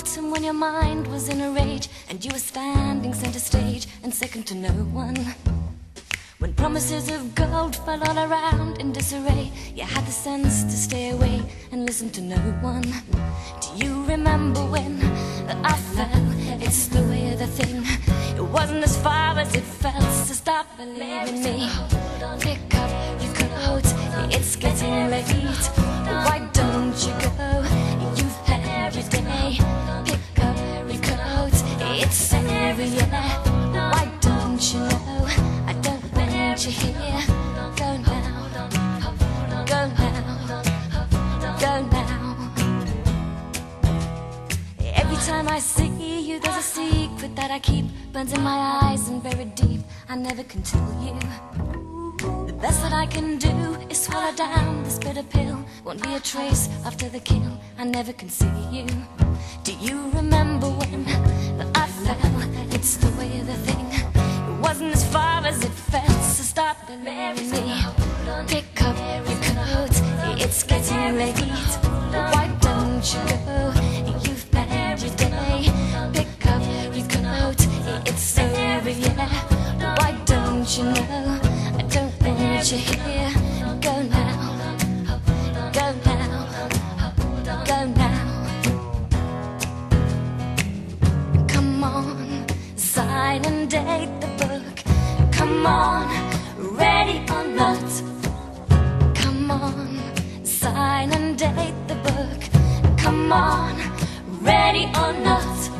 autumn when your mind was in a rage and you were standing center stage and second to no one. When promises of gold fell all around in disarray, you had the sense to stay away and listen to no one. Do you remember when I fell? It's the way of the thing. It wasn't as far as it felt, so stop believing me. Pick up your coat, it's getting late. Why don't you time I see you, there's a secret that I keep burns in my eyes and buried deep. I never can tell you. The best that I can do is swallow down this bitter pill. Won't be a trace after the kill. I never can see you. Do you remember when I fell? It's the way of the thing. It wasn't as far as it felt, so stop believing me. Pick up your coat, it's getting late. Why don't you go? You here. Go now, go now, go now. Come on, sign and date the book. Come on, ready or not. Come on, sign and date the book. Come on, ready or not.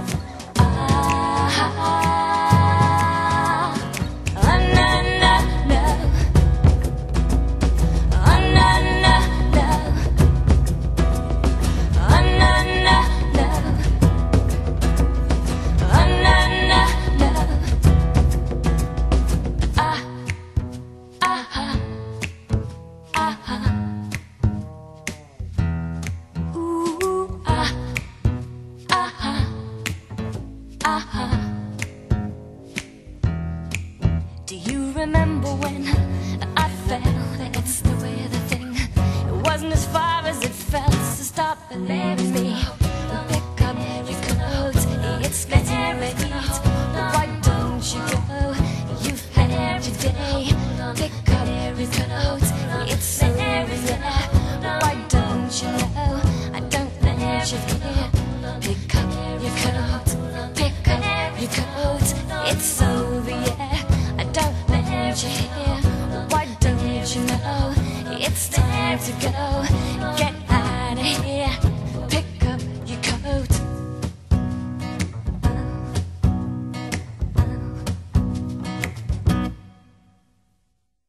Remember when I fell? It's the way the thing. It wasn't as far as it felt, so stop believing me. Pick up your coat, it's getting late. Why don't you go? You've had your day. Pick up your coat, it's over, yeah. Why don't you know? I don't want you. You. Why don't you know? It's time to go.